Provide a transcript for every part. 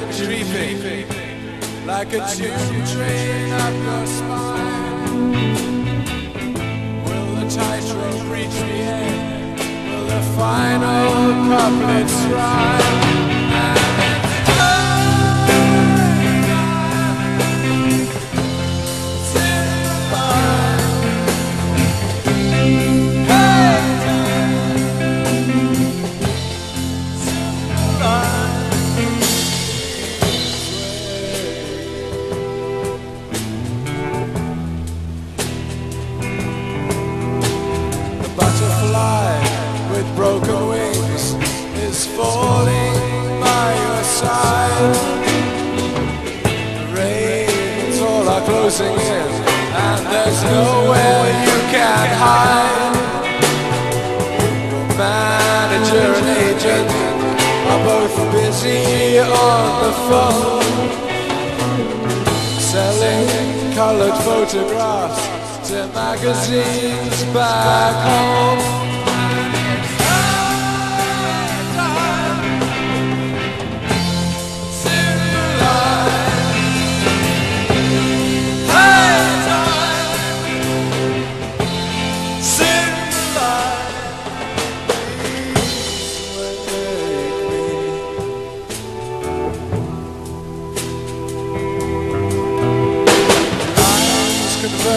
dreaming like a tube train up your spine. Will the title reach the end? Will the final couplets rhyme? Rains all are closing in, and there's nowhere you can hide. Manager and agent are both busy on the phone, selling colored photographs to magazines back home.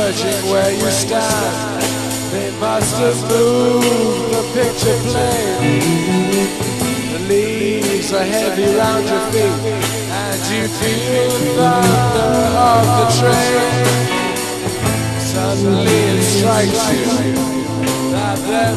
Where you stand. They must have moved the picture plane. The leaves are heavy round your feet, and you feel the thunder of the train. Suddenly it strikes you that they're